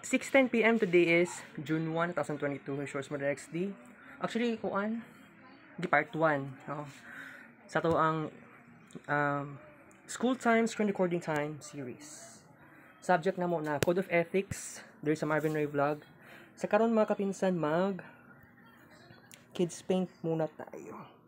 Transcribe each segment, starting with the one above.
6.10 p.m. today is June 1, 2022. Shorts Mother XD. Actually, kuan, di part 1. No? Sa to ang um, School Time, Screen Recording Time series. Subject na mo na Code of Ethics. There's a Marvin Ray vlog. Sa karon mga kapinsan, mag Kids Paint muna tayo.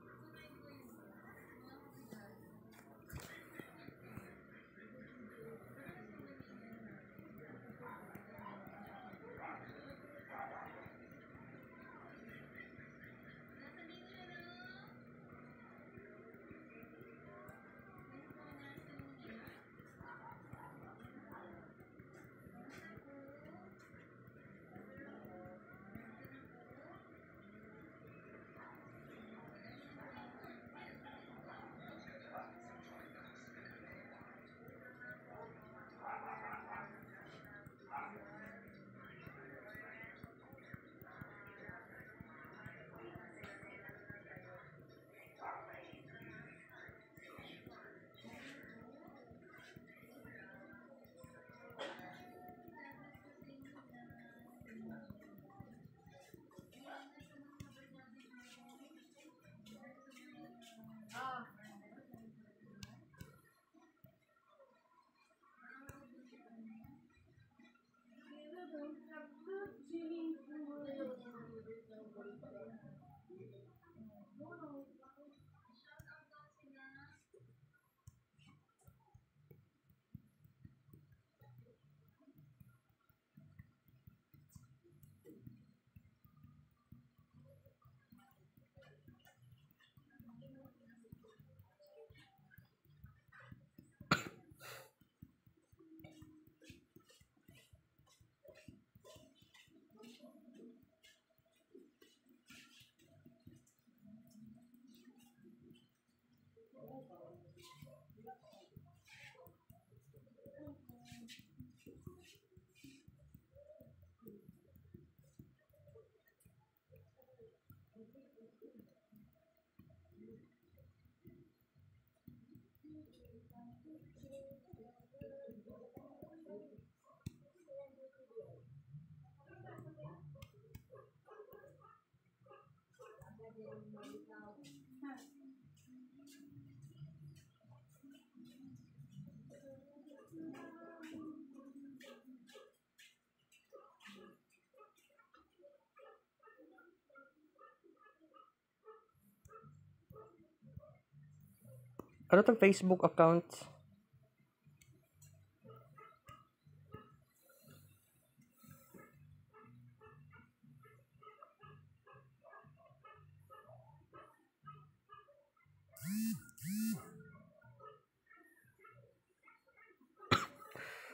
Ano tong Facebook account?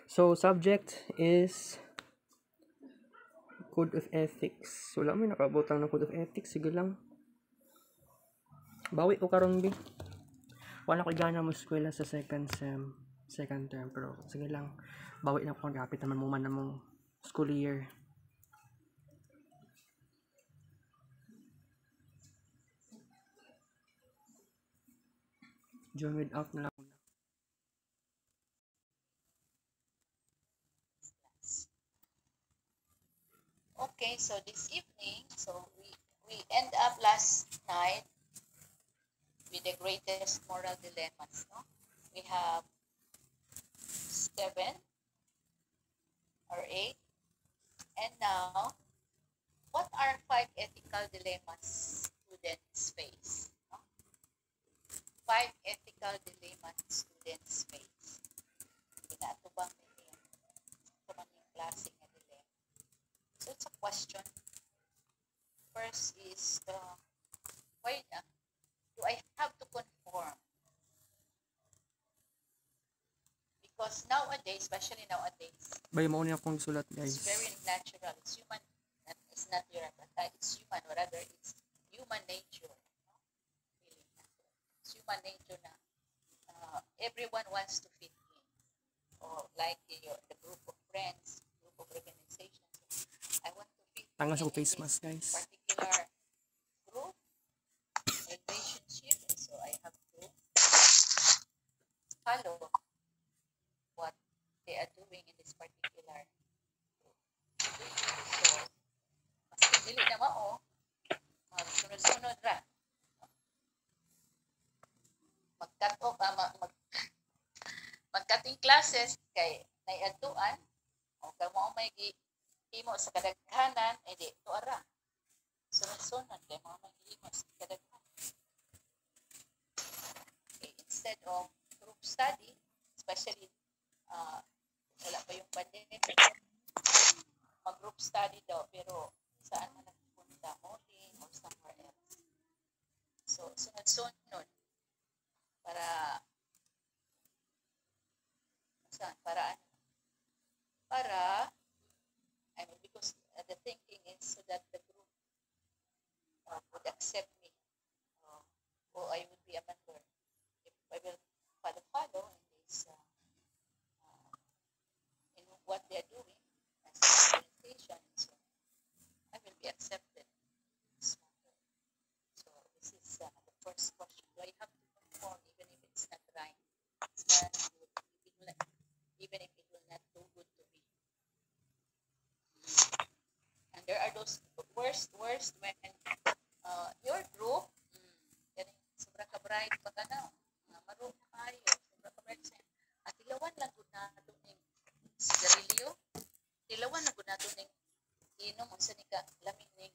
So, subject is Code of Ethics. Wala may nakabutang ng Code of Ethics. Sige lang. Bawi ko karon bi. Wala ko gana mo eskwela sa second sem, second term. Pero sige lang. Bawi na ko kapit naman mo man na mong school year. Join without na lang. Okay, so this evening, so we, we end up last night with the greatest moral dilemmas, no? We have seven or eight. And now, what are five ethical dilemmas students face? No? Five ethical dilemmas students face. Pinatubang nila yun. Ito man yung klase nga dilemma. So it's a question. First is, uh, why uh, do I have to conform? Because nowadays, especially nowadays, Bay, mauna akong sulat guys. it's very natural. It's human. that- It's not your appetite. It's human, or rather, it's human nature. No? It's human nature na uh, everyone wants to fit in. Or like your, the group of friends, group of organizations. I want to fit Tangas in ako face mask guys. particular follow what they are doing in this particular So, mas dili na mao, magsunod-sunod ra. Mag-cut off, ah, mag, mag, magkating classes kay naiadtuan o kay mo eh, may himo sa kadaghanan, edi tuwa ra. Sunod-sunod kay mo may himo sa kadaghanan. Okay, instead of group study especially uh, wala pa yung pandemic. Mag group study daw pero saan man nagpunta Moling or somewhere else. So sunod-sunod para saan para ano? Para I mean because the thinking is so that the group uh, would accept me. Uh, or I would be a member. If I will follow follow in this uh, uh, in what they are doing as presentation and so I will be accepted. So this is uh, the first question. Do I have to conform even if it's not right? It's not good. It will even if it will not do good to me. And there are those worst, worst when uh, your group, mm, ganing sobra ka bright pa ka na, uh, maro na kayo, sobra ka bright sa at ilawan lang gud nato ning sigarilyo, ilawan lang gud nato ning inom. Unsa ni ka lamig ning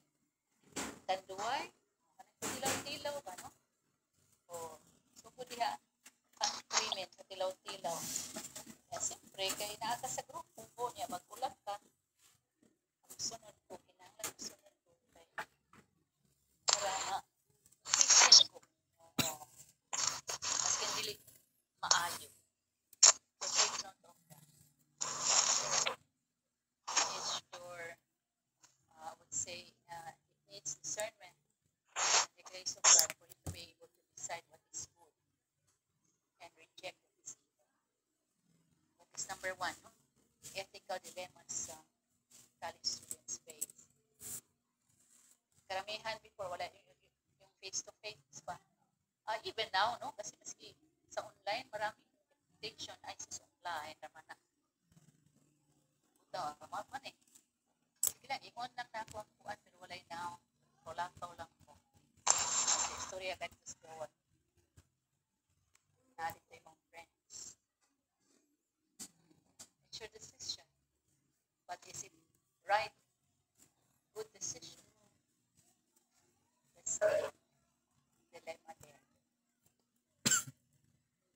tanduay, kanang tilaw-tilaw ba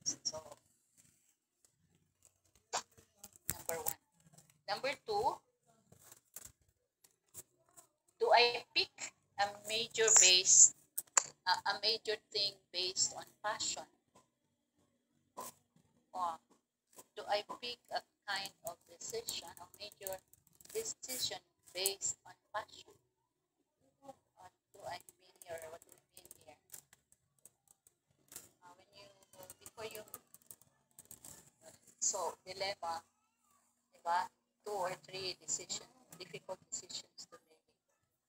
So, number one. Number two, do I pick a major base, uh, a major thing based on passion? Or do I pick a kind of decision, a major decision based on passion? What do I so dilemma, diba? Two or three decisions, difficult decisions to make.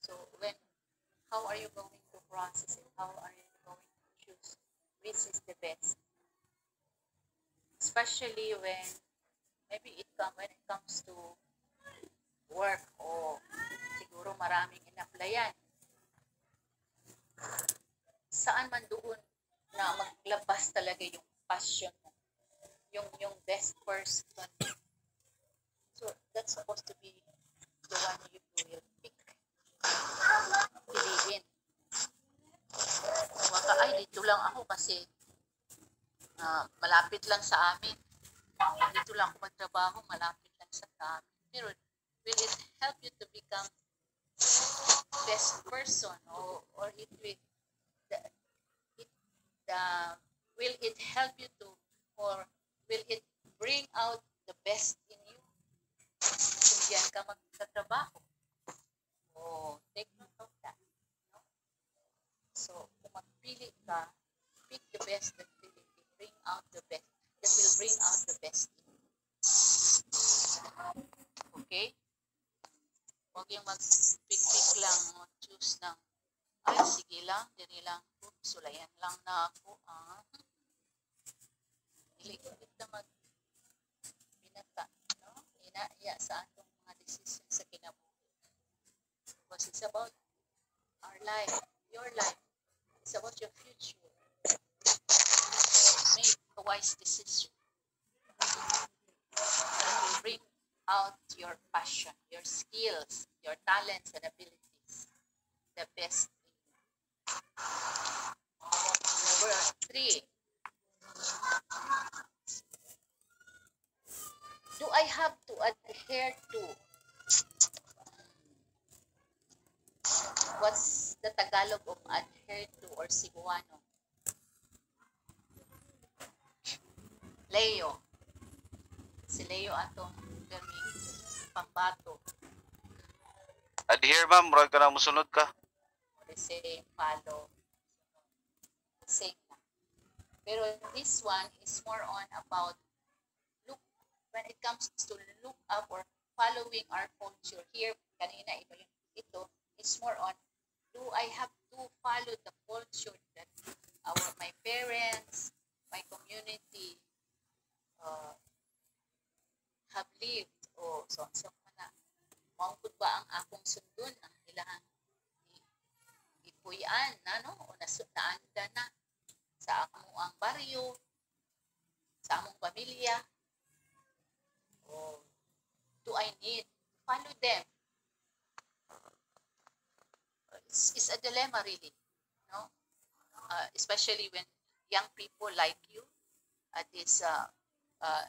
So when, how are you going to process it? How are you going to choose which is the best? Especially when maybe it come when it comes to work o siguro maraming in-applyan. Saan man doon na maglabas talaga yung passion mo, yung yung best person. So that's supposed to be the one you will pick. Piliin. Baka, ay, dito lang ako kasi ah, malapit lang sa amin. Dito lang ako magtrabaho, malapit lang sa amin. Pero will it help you to become best person or, or it will the, it, the, will it help you to or will it bring out the best in you? Kung diyan ka magtatrabaho. Oh take note of that no? so kung magpili ka pick the best that will bring out the best that will bring out the best in you. Okay? Huwag yung mag-pick-pick lang, choose ng, ay, sige lang, diri lang, sulayan lang na ako, ah. Iligit na mag, binata, no? Inaiya sa atong mga decision sa kinabuhi. Because it's about our life, your life. It's about your future. Make a wise decision. out your passion, your skills, your talents and abilities. The best in. Number three. Do I have to adhere to what's the Tagalog of adhere to or Cebuano? Leo. Si Leo atong gami pambato. Adhere ma'am, murag ka na musunod ka. The same follow. Pero this one is more on about look when it comes to look up or following our culture. Here, kanina iba yung ito. Is more on do I have to follow the culture that our my parents, my community uh, have lived o so so na maungkod ba ang akong sundon ang ilang ipuyan na no o nasutaanda na sa among baryo sa among pamilya. O do I need? To follow them it's, it's a dilemma really no? Uh, especially when young people like you at this uh, uh,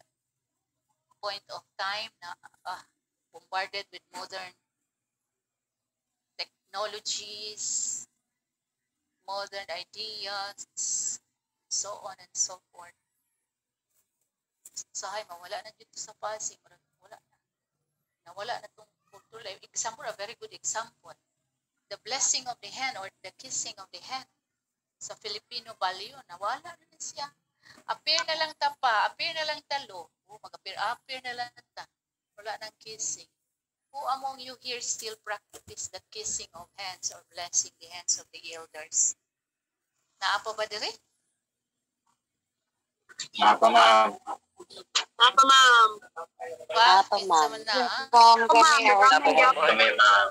point of time na uh, bombarded with modern technologies, modern ideas, so on and so forth. Sahay, mawala na dito sa Pasig. Wala na. Nawala na itong culture. Like, example, a very good example. The blessing of the hand or the kissing of the hand sa Filipino value, nawala na siya. Appear na lang tapa, appear na lang talo. Oh, mag-appear, appear na lang ta. Wala nang kissing. Who among you here still practice the kissing of hands or blessing the hands of the elders? Naapa ba dire? Napa ma'am. Apa ma'am? Ba? Apa, Kinsa ma'am. ah? Ako, ma'am. kami, ma'am.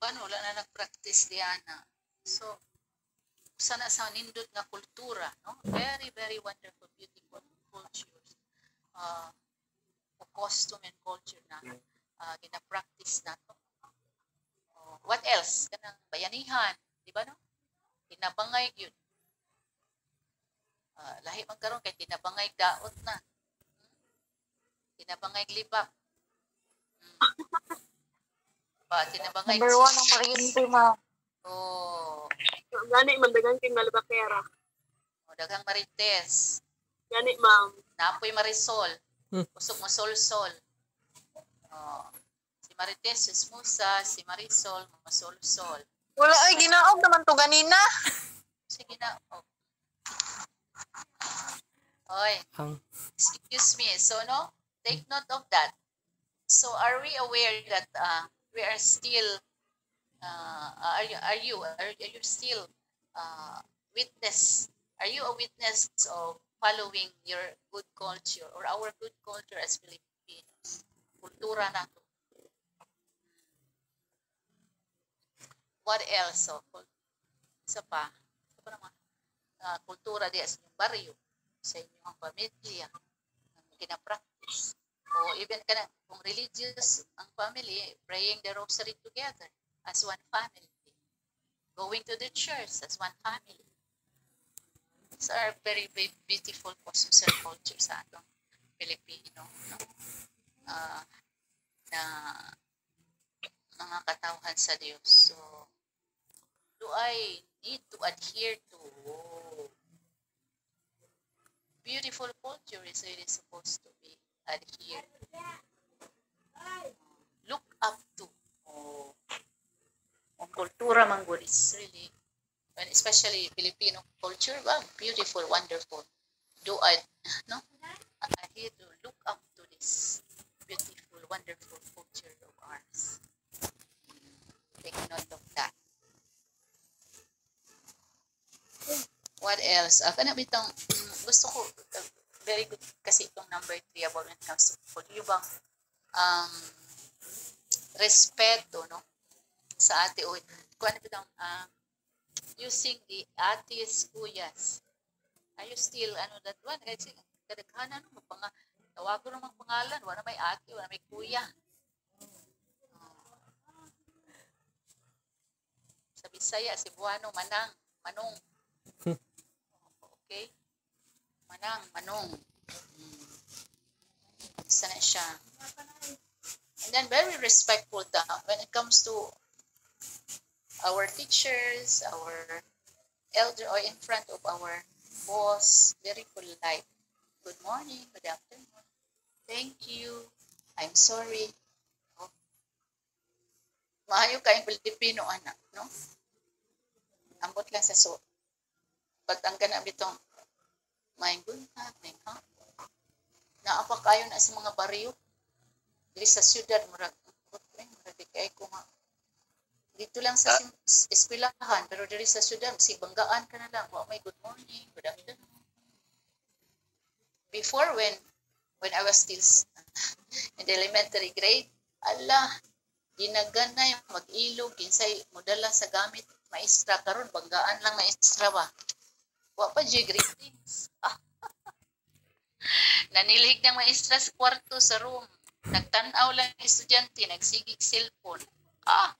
Paano wala na nag-practice diana? So, sana sa nindot nga kultura, no? Very, very wonderful, beautiful cultures. Uh, o costume and culture na uh, gina-practice na to. Oh, what else? Kanang bayanihan, di ba no? Tinabangay yun. Uh, lahi man karon kay tinabangay daot na. Hmm? Tinabangay libak. Hmm. Ba, tinabangay Number one ang kuryente, ma'am. Oh, Gani, mandagan king malabakera. o daghang marites. Gani, ma'am. Napoy Marisol. Hmm. Usok mo sol-sol. Oh. Si Marites, si Musa, si Marisol, mga sol-sol. Wala ay ginaog naman to ganina. Sige na. Oh. Oy, excuse me. So, no? Take note of that. So, are we aware that uh, we are still, uh, are you, are you, are, are you still uh, witness, are you a witness of following your good culture or our good culture as Filipinos? Kultura na to. What else? So, kul- isa pa. Isa pa naman. Uh, kultura di sa inyong baryo, sa inyong pamilya, ang kinapractice. O even ka na, kung religious ang family, praying the rosary together as one family. Going to the church as one family. These are very, very beautiful customs and culture sa atong Filipino. No? Ah, na mga katawhan sa Diyos. So, do I need to adhere to beautiful culture is really supposed to be adhered. Look up to. Oh. Ang kultura man good is really, and especially Filipino culture, wow, beautiful, wonderful. Do I, no? Adhere to look up to this beautiful, wonderful culture of ours. Take note of that. What else? Uh, kana bitong gusto ko uh, very good kasi itong number 3 about when it comes to food. Yung bang um, respeto no sa ate o kuan bitong uh, using the ates kuyas. Are you still ano that one? Kasi kadaghanan no mapanga Tawago naman pangalan. Wala may ate, wala may kuya. Ah. Sa Bisaya, Cebuano, Manang, Manong. Okay? Manang, Manong. Mm. Isa na siya. And then very respectful ta when it comes to our teachers, our elder or in front of our boss, very polite. Good morning, good afternoon. Thank you. I'm sorry. Oh. Maayo kayong Pilipino, anak, no? Ambot lang sa so. Pagtangga na bitong, may good may ha? Naapa kayo na sa mga baryo. Dili sa syudad, murag, murag, kay ko nga. Dito lang sa sim- eskwelahan, pero diri sa syudad, si banggaan ka na lang. Wa may good morning, good afternoon. Before when when I was still in the elementary grade, ala, ginagan na yung mag-ilog, kinsay modala sa gamit, maestra karon banggaan lang maestra ba. Wa pa di greetings. Nanilig ng maestra sa kwarto sa room. Nagtanaw lang ang estudyante, nagsigig cellphone. Ah!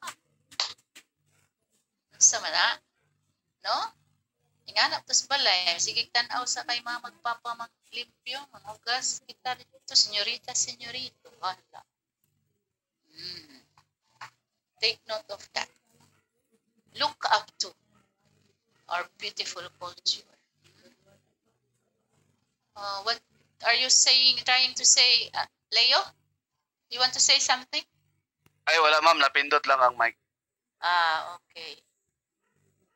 Sa mana? No? Inganap tos balay, sige tanaw sa kay mga magpapa maglimpyo, manugas kita dito, senyorita, senyorito. Hala. Hmm. Take note of that. Look up to our beautiful culture. Uh, what are you saying, trying to say, uh, Leo? You want to say something? Ay, wala ma'am. Napindot lang ang mic. Ah, okay.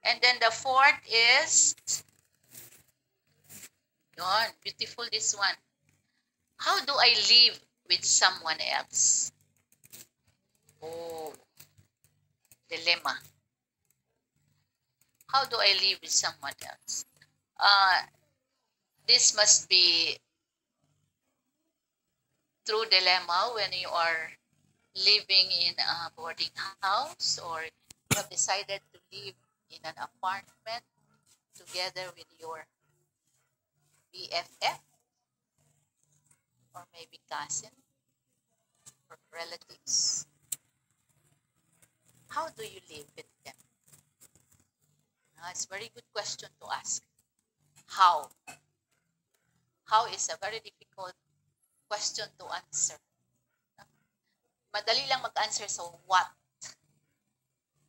And then the fourth is, yun, beautiful this one. How do I live with someone else? Oh, dilemma. How do I live with someone else? Uh, this must be true dilemma when you are living in a boarding house or you have decided to live in an apartment together with your BFF or maybe cousin or relatives. How do you live with them? Uh, it's a very good question to ask. How? How is a very difficult question to answer. Madali lang mag-answer sa what,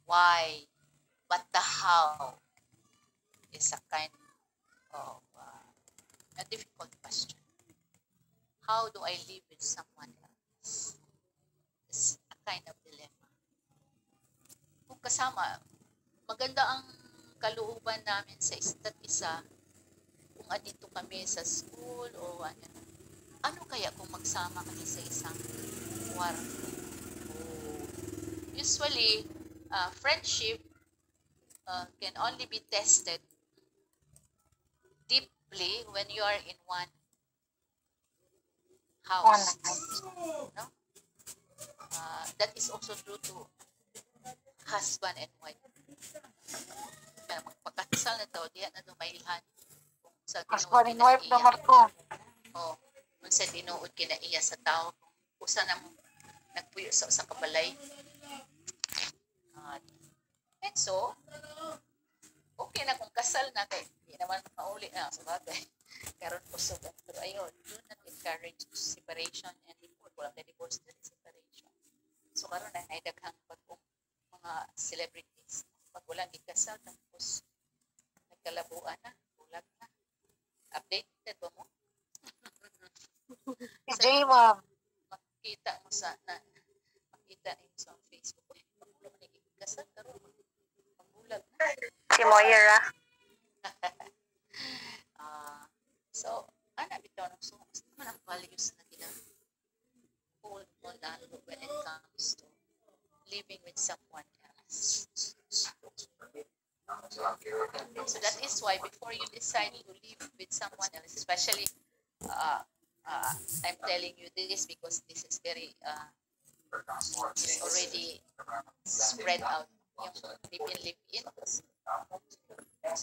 why, but the how is a kind of uh, a difficult question. How do I live with someone else? It's a kind of dilemma. Kung kasama, maganda ang kalooban namin sa isa't isa kung andito kami sa school o ano, ano kaya kung magsama kami sa isang kwarto? Oh, usually, uh, friendship uh, can only be tested deeply when you are in one house. No? Uh, that is also true to husband and wife. Kaya magpakasal na to, diyan na dumailhan. Kung sa tinuod wife number two. Oh, kung sa tinuod kinaiya sa tao, kung usa na nagpuyo sa usang kabalay. Uh, and so, okay na kung kasal na kay hindi naman mauli na sa bagay. Karon kusog pero ayun, do not encourage separation and divorce. Wala na divorce na separation. So karon na ay daghang bagong mga celebrities. Pag wala gikasal tapos nagkalabuan na, bulag na. Updated ba mo? Si J, ma'am. makita mo sa na makita niyo sa Facebook. Uy, pag wala man nagkasal karon magbulag na. Si Moira. Ah, so, ana bitaw ng so, naman ang values na gina hold on when it comes to living with someone else. So that is why before you decide to live with someone else, especially, uh, uh, I'm telling you this because this is very, uh, it's already spread out. You know, live in, live in.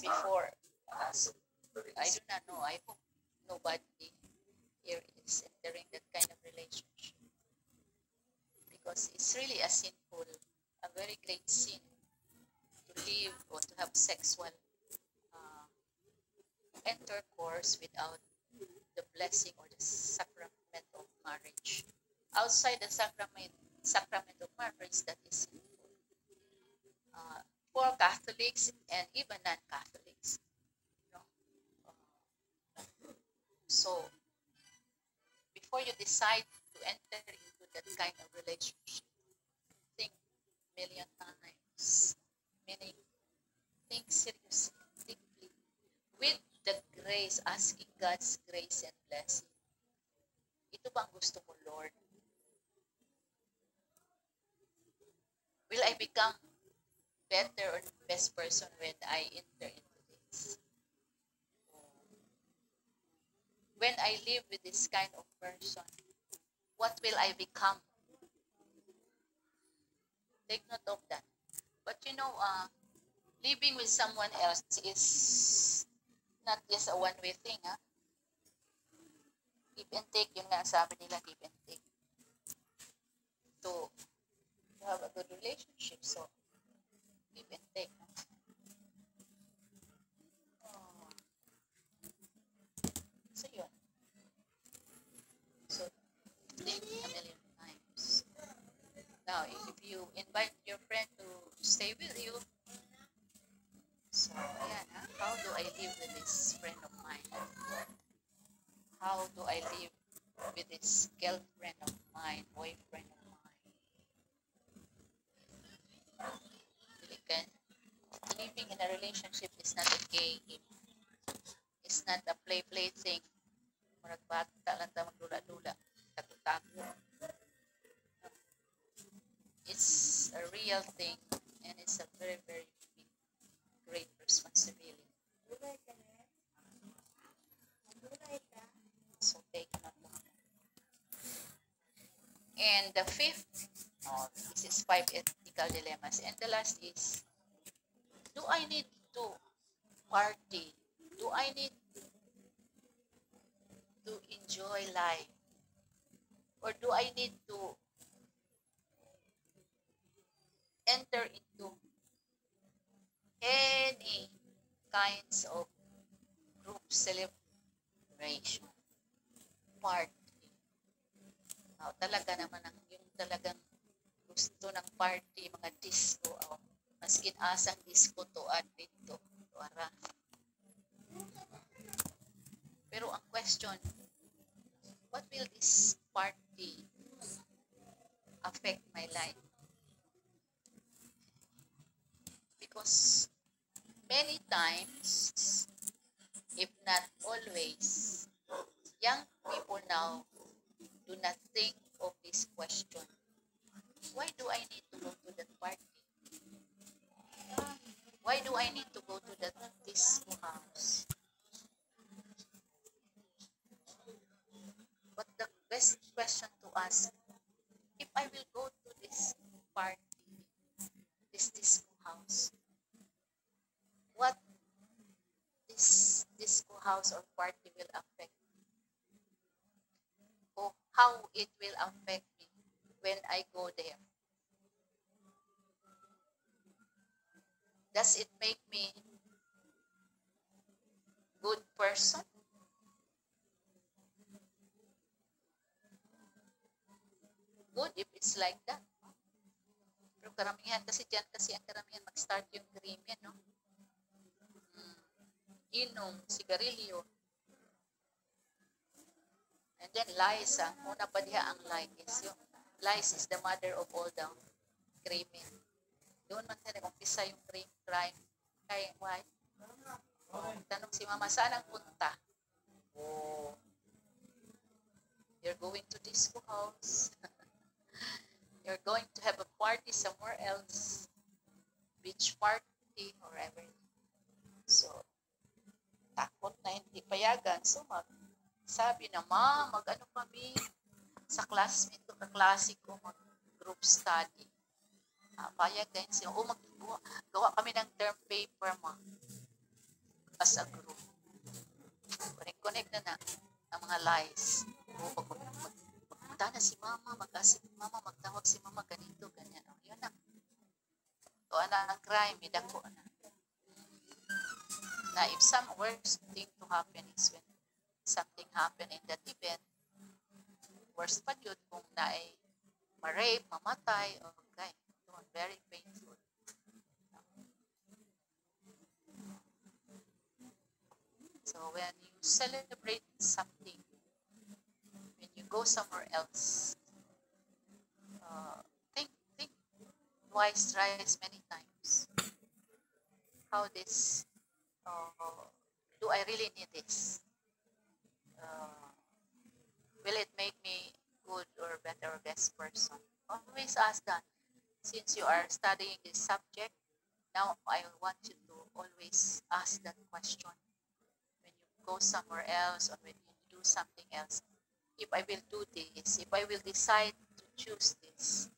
Before, I do not know. I hope nobody here is entering that kind of relationship because it's really a sinful, a very great sin to live or to have sexual uh, intercourse without the blessing or the sacrament of marriage. Outside the sacrament, sacrament of marriage, that is. Uh, for Catholics and even non-Catholics. You know? Uh, so, before you decide to enter into that kind of relationship, think million times, meaning think seriously, deeply, with the grace, asking God's grace and blessing. Ito bang gusto mo, Lord? Will I become better or best person when I enter into this? When I live with this kind of person, what will I become? Take note of that. But you know, uh, living with someone else is not just a one-way thing, ha? Give and take, yun nga sabi nila, give and take. To, to have a good relationship, so, give and take. ha? Oh. So, yun. So, think a million. Now, if you invite your friend to stay with you, so, ayan, how do I live with this friend of mine? How do I live with this girlfriend of mine, boyfriend of mine? Because living in a relationship is not a game. It's not a play-play thing. Murag bata lang ta magdula-dula. Tago-tago. It's a real thing and it's a very, very big, great responsibility. So take note. And the fifth, oh, this is five ethical dilemmas. And the last is, do I need to party? Do I need to enjoy life? Or do I need to enter into disco to at dito, to ara. Pero ang question, what will this party affect my life? Because many times, if not always, young people now do not think of this question. Why do I need to go to that party? Why do I need to go to that disco house? But the best question to ask, if I will go to this party, this disco house, what this disco house or party will affect o how it will affect me when I go there. Does it make me good person? Good if it's like that. Pero karamihan kasi dyan kasi ang karamihan mag-start yung krimen, no? Mm. Inom, sigarilyo, And then lies, ah. Una pa diha ang lie is yung lies is the mother of all the crime. Doon man tayo umpisa yung crime, crime. Kay why? Tanong si mama, saan ang punta? Oh, you're going to disco house. you're going to have a party somewhere else. Beach party, or wherever. So, takot na hindi payagan. So, mag sabi na, ma, mag-ano kami sa classmate ko, kaklase ko, mag-group study. Uh, payag din siya, o maggawa gawa kami ng term paper, ma, as a group. Connect-connect na na ang mga lies. O, pag magpunta na si mama, mag-asip mama, magtawag si mama, ganito, ganyan. O, yun na. So, ana ang crime, midako na. Na if some worst thing to happen is when something happen in that event, worst pa yun kung na ay ma-rape, mamatay, okay. Yun, very painful. So when you celebrate something, go somewhere else, uh, think think twice, thrice, many times. How this? Uh, do I really need this? Uh, will it make me good or better or best person? Always ask that. Since you are studying this subject, now I want you to always ask that question when you go somewhere else or when you do something else. If I will do this, if I will decide to choose this,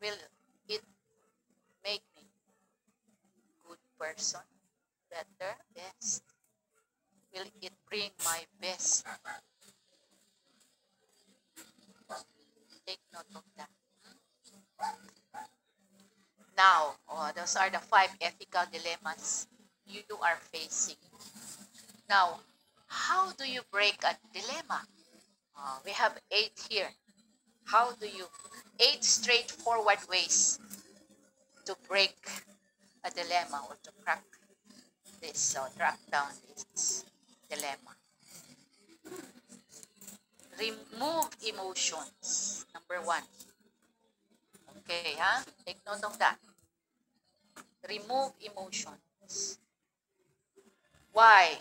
will it make me good person, better, best? Will it bring my best? Take note of that. Now, oh, those are the five ethical dilemmas you are facing. Now, how do you break a dilemma? Uh, we have eight here. How do you, eight straightforward ways to break a dilemma or to crack this or track down this dilemma. Remove emotions. Number one. Okay, ha? Take note of that. Remove emotions. Why?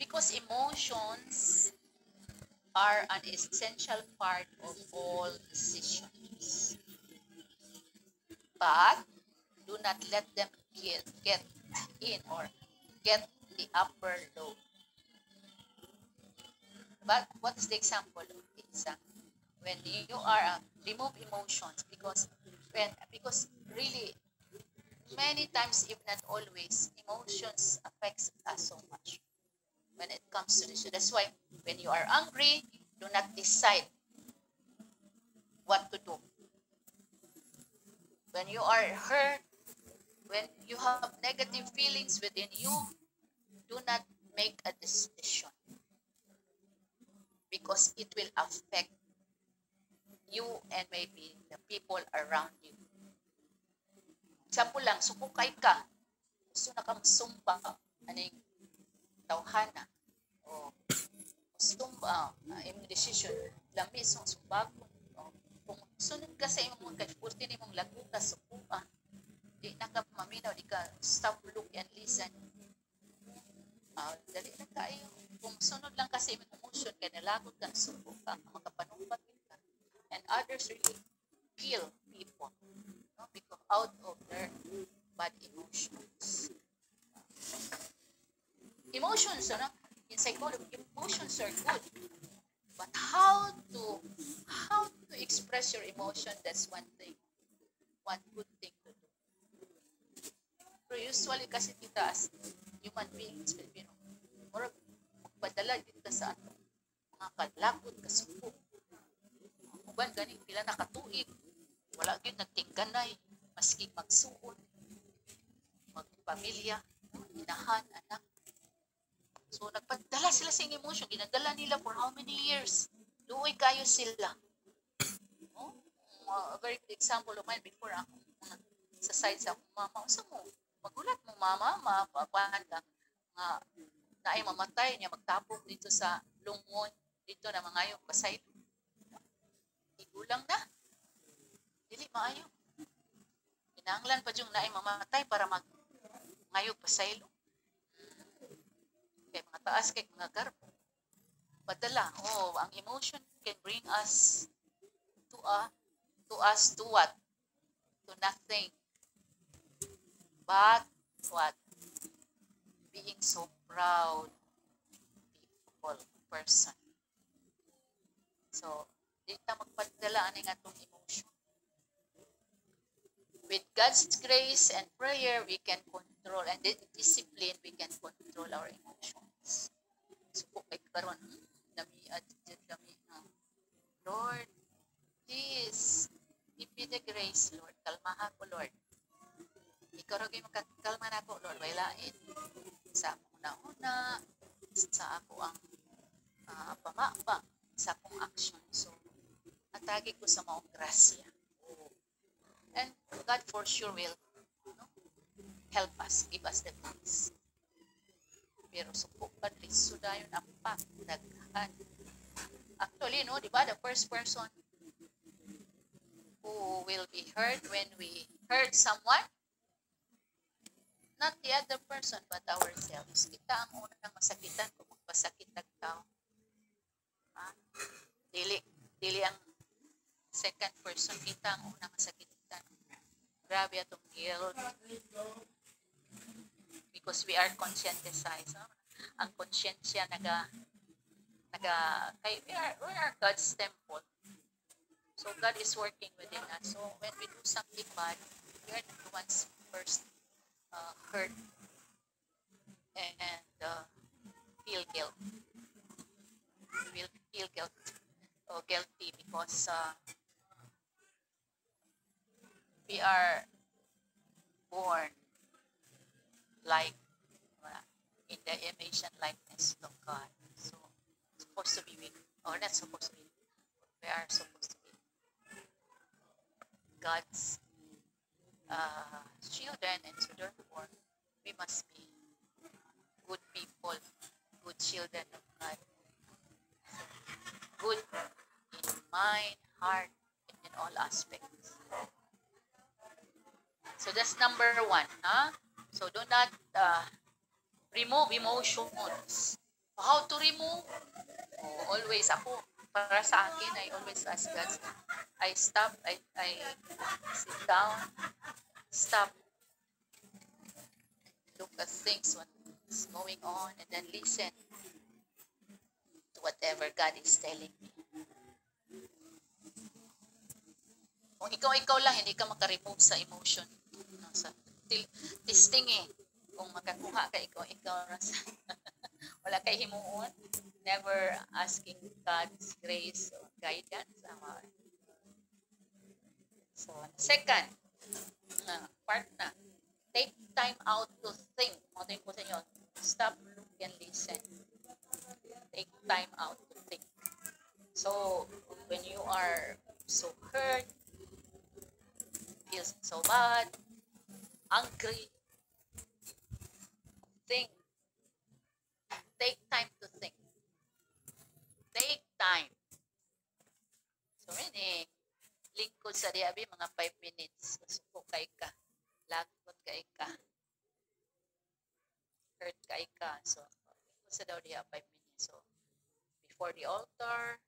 Because emotions are an essential part of all decisions. But do not let them get, get in or get the upper load. But what is the example of this? When you are uh, remove emotions because when because really many times if not always emotions affects us so much comes to this. So that's why when you are angry, do not decide what to do. When you are hurt, when you have negative feelings within you, do not make a decision because it will affect you and maybe the people around you. Example lang, sukukay ka. Gusto na kang sumba. Aning tawhana. O sumba. Uh, imong decision. Lamis ang sumbagon. O, kung sunod ka sa imong kajpurti ni mong lagu ka sukuan. Di na ka maminaw, di ka stop, look, and listen. Ah, dali na tayo. Kung sunod lang kasi imong emotion, kaya nalagot ka, suko ka, makapanumpat ka. And others really kill people no? because out of their bad emotions. Emotions, ano? In psychology, emotions are good. But how to how to express your emotion, that's one thing. One good thing to do. Pero usually kasi kita as human beings, Filipino, mura magpadala dito sa ato mga kadlakot, kasuko. Uban gani pila nakatuig. Wala gyud nagtingganay maski magsuon. Magpamilya, inahan, anak. So nagpadala sila sa emotion, ginadala nila for how many years? Luoy kayo sila. No? Uh, very good example of mine before ako mga sa side sa akong mama. Unsa mo? Magulat mo mama, mapakuan ka nga na ay mamatay niya magtapok dito sa lungon dito na mga yung pasay igulang na dili maayo kinahanglan pa yung naay mamatay para mag ngayog pasaylo kay mga taas kay mga garbo padala oh ang emotion can bring us to a to us to what? To nothing. But what? Being so proud people person. So di ta magpadala ani nga tong emotion. With God's grace and prayer we can control and di- discipline we can control our emotions so kung kay karon ginamiad dyan kami na, Lord, please, give me the grace, Lord. Kalmaha ko, Lord. Ikaw rin yung makakalma na ako, Lord. Wailain. Sa akong una-una, sa ako ang uh, pamaba, sa akong action. So, atagi ko sa maong grasya. And God for sure will help us, give us the grace. Pero suko pa rin, so dayon ang pa, daghan. Actually, no, di ba, the first person who will be heard when we hurt someone, not the other person, but ourselves. Kita ang unang masakitan kung magpasakit ng tao. Ha? Dili, dili ang second person, kita ang unang masakitan. Grabe atong guilt. Because we are conscientized. No? Ang konsyensya naga naga kay we are we are God's temple. So God is working within us. So when we do something bad, we are the ones first uh, hurt and uh, feel guilt. We will feel guilt or guilty because uh, we are born like in the image and likeness of God. So supposed to be weak, or not supposed to be. We are supposed to be God's uh, children, and so therefore we must be good people, good children of God. Good in mind, heart, and in all aspects. So that's number one. Huh? So do not uh, remove emotions. How to remove? Oh, always ako, para sa akin, I always ask God, I stop, I, I sit down, stop, look at things, what's going on, and then listen to whatever God is telling me. Kung ikaw-ikaw lang, hindi ka makaremove sa emotion. No, sa testing eh. Kung makakuha ka ikaw-ikaw ra sa wala kay himuon, never asking God's grace or guidance. Ama. So, second, uh, part na, take time out to think. Mga ko sa inyo, stop, look, and listen. Take time out to think. So, when you are so hurt, feel so bad, angry, think. Take time to think. Take time. So, ini, lingkod sa diabi, mga 5 minutes. Suko kay ka. Lagot kay ka. Hurt kay ka. So, lingkod sa daw diya 5 minutes. So, before the altar,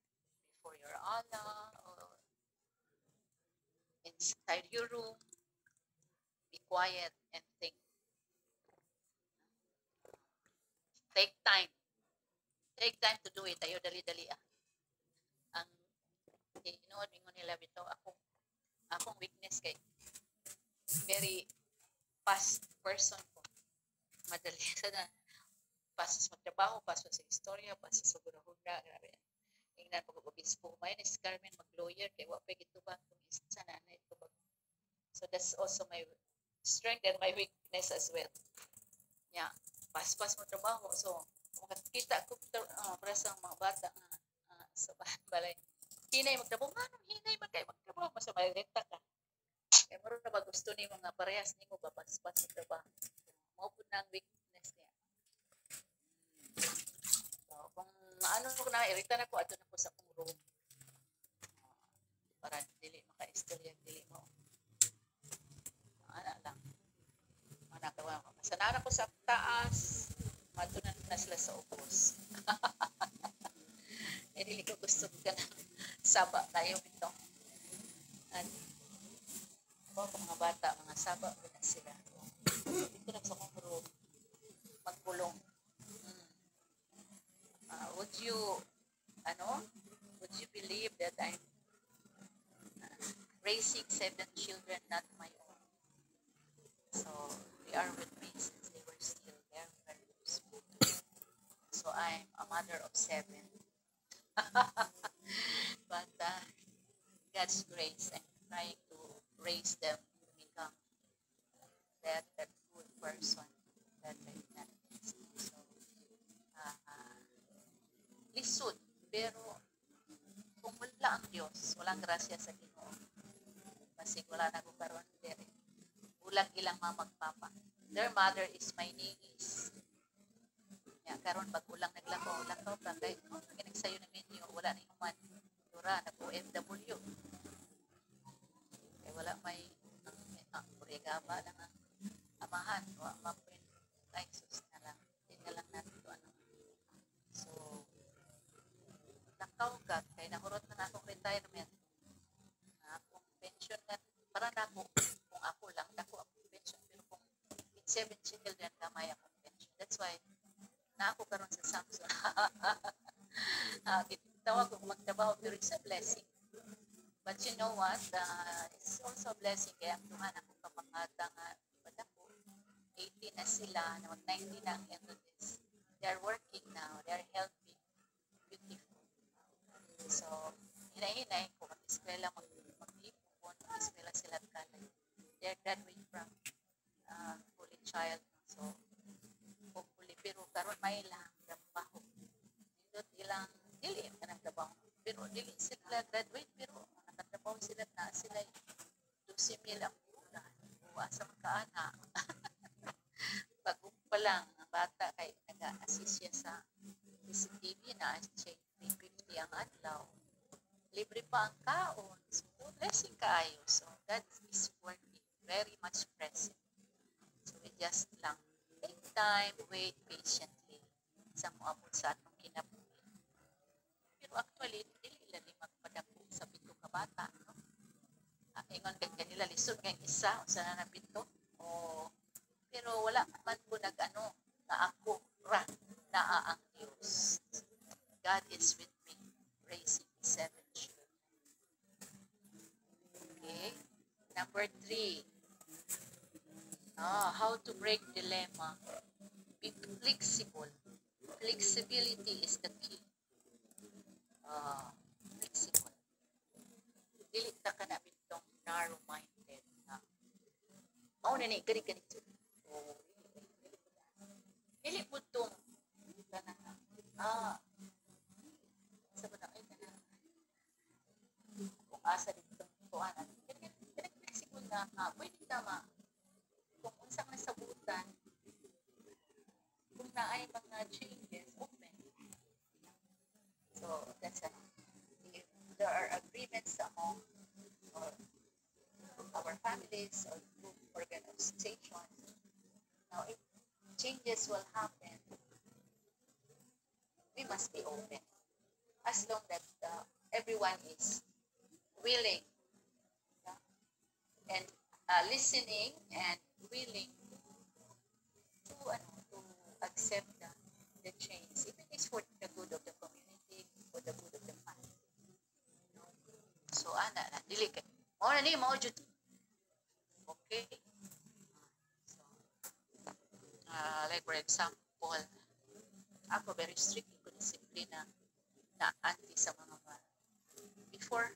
before your Allah, or inside your room, be quiet and think. Take time. Take time to do it. Ayo dali-dali ah. Ang tinuod mingon nila bitaw ako akong weakness kay very fast person ko. Madali sa na pasos sa trabaho, pasos sa istorya, pasos sa gurahunda, grabe. Ingnan pag obispo, may ni Carmen mag-lawyer kay wa pa gitubang kung isa na na ito. So that's also my strength and my weakness as well. Yeah pas-pas mo trabaho. So, makakita ko uh, para sa mga bata nga uh, sa balay. Hinay magtrabaho. Manong hinay man kayo magtrabaho. Mas malita ka. Kaya mo na ba gusto ni mga parehas ni mo ba pas-pas mo trabaho. Mao po na ang weakness niya. So, kung ano ko na, irita na ko, ato na po sa kong room. Uh, para dili maka-istorya, dili Ano lang nakawa ko. Sanara ko sa taas, matunan na sila sa ubos. eh, dili ko gusto ka ng saba tayo ito. At, po, mga bata, mga saba, na sila. Dito na sa kong room, magpulong. Hmm. Uh, would you, ano, would you believe that I'm uh, raising seven children, not my own? So, they are with me since they were still very, very small. So I'm a mother of seven. but uh, God's grace, I'm trying to raise them to become that that good person that I that is. So, uh, uh, lisod, pero kung wala ang Diyos, walang grasya sa Ginoo. Kasi wala na ko karon Ulang ilang mamagpapa. Their mother is my niece. Ya, karon pag ulang naglakaw, lakaw pa kay oh, ginagsayo na ninyo, wala na yung man. Dura na po FW. Kay wala may ang ah, kurigaba lang ang amahan o mapuin ay sus na lang. Hindi na lang natin to ano. So, lakaw ka, kay nahurot na akong retirement. Na akong pension na, para na ako, kung ako lang, dako akong pension. Pero kung with seven children, kamay akong pension. That's why, na ako karon sa Samsung. uh, tawag ko magtrabaho, pero it's a blessing. But you know what? Uh, it's also a blessing kaya ang tuhan ako kapangata nga ba't ako 18 na sila, no, 19 na ang eldest. They are working now. They are healthy. Beautiful. So, hinay-hinay ko mag-eskwela, mag mag-ipon, mag-eskwela sila kanay. They are graduating from uh, fully child. So, hopefully, pero karon may lang trabaho. Nindot ilang dili ka ng trabaho. Pero dili sila graduate, pero nakatrabaho sila na sila 12 mil ang bulan. Uwa sa magkaana. Pag pa lang, ang bata kay nag-assist siya sa CCTV na check 350 ang adlaw. Libre pa ang kaon. So, blessing kaayo. So, God is working very much present. So, we just lang take time, wait patiently sa moabot sa atong kinabuhi. Pero actually, dili lali magpadako sa pito ka bata, no? Ah, ingon kay kanila lisod kay isa usa na napito. O pero wala man ko nag-ano na ako ra naa ang Diyos. God is with me raising seven. Okay. Number three. Ah, how to break dilemma. Be flexible. Flexibility is the key. Ah, flexible. Dili ka na bitong narrow-minded na. Mao na ni gani ganito. Oh, dili po tong kanang ah sa ba na ay kung asa dito tuan kani kani flexible na ah, pwede tama kung unsang nasabutan kung naay mga changes open. So that's a if there are agreements among or our families or group organizations now if changes will happen we must be open. As long that uh, everyone is willing uh, listening and willing to ano, to accept the, the change. Even it's for the good of the community for the good of the family. No? so ana na dili mo na ni mao jud. Okay. So uh, like for example ako very strict ko disiplina na anti sa mga ba- before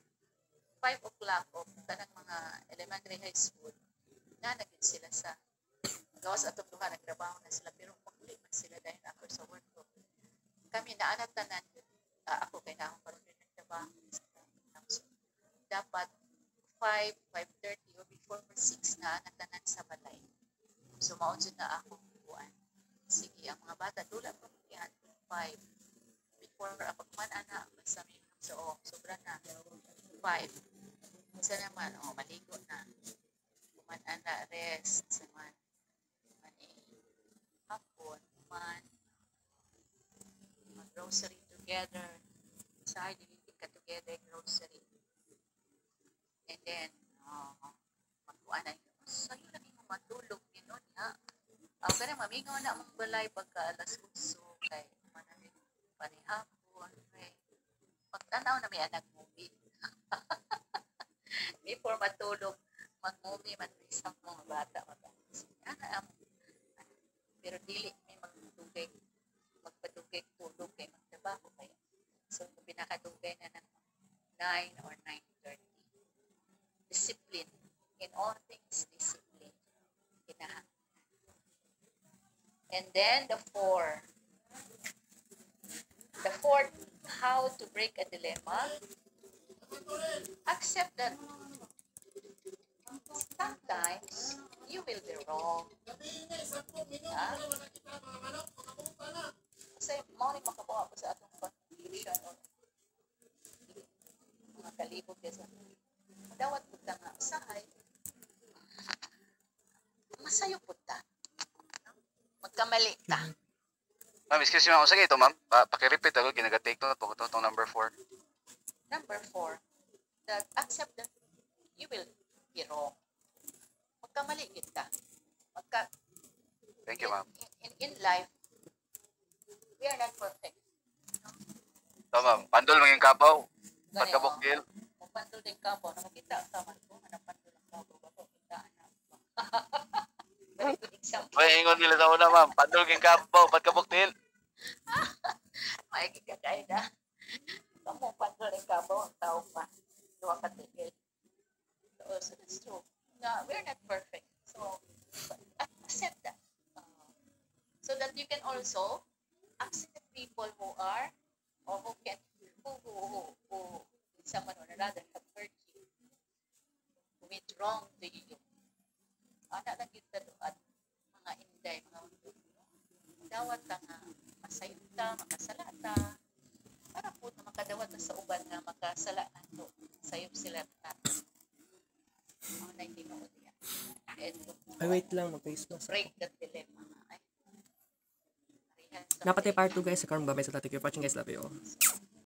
5 o'clock o kanang mga elementary high school na nagit sila sa gawas atong duha nagtrabaho na sila. Pero maguli man sila dahil ako sa work ko. Kami na anak tanan ah, ako kay na ako karon din nagtrabaho dapat 5 5:30 or before 6 na natanan sa balay. So maun jud na ako kuan sige ang mga bata dula pa yan 5 before ako man ana basta may so sobra na 5 isa naman oh maligo na. Man ana rest sa man. Man eh, hapon man mag grocery together. Sa dili ka together grocery. And then uh, magkuha na yun. Sa'yo lang yung matulog yun ha ako ka na mamingaw na mong balay pagka alas 8 kay manalig panihapon kay pagtanaw na may anak movie before matulog mag-movie man sa mga bata matapos ana am pero dili may magtugay magpadugay tulog kay magtrabaho kaya so pinaka magbigay na ng 9 or 9.30. Discipline. In all things, discipline. Kinahanglan. And then the four. The fourth, how to break a dilemma. Accept that sometimes you will be wrong. Ha? Kasi mao ni makabuha ko sa atong confusion o mga kalibog ya sa dawat pud ta nga usahay masayo pud ta magkamali ta Ma'am, excuse me ma'am. Sige ito ma'am. Pa Paki-repeat ako. Ginaga-take note po. Ito itong number 4. Number four that accept that you will be wrong magkamali gid ta magka Thank you ma'am. in, in, in life we are not perfect Ito ma'am. Pandol maging kabaw. Gani, Pagkabukil. oh. Magpandol din ka po. Nakakita ka man ko. Napandol ang ka po. Bago kita na. Very good example. May ingon nila sa una ma'am. Pandol maging kabaw. Pagkabukil. May kikakaida. Kamu pandol ang ka po. Ang tao pa. Duwa ka. So, so that's true. Na, we're not perfect. So, accept that. Uh, so that you can also accept people who are or who can who who who, who someone or another have hurt you did wrong to you ana lang kita doon mga inday mga dawat ta nga masayod ta makasalata para po na makadawat na sa uban nga makasala nato sayop sila na ang na hindi mo diya and Ay, wait lang. Mag-face mask. break that dilemma ay Napatay part 2 guys sa karong babay sa Thank you for watching guys. Love you all.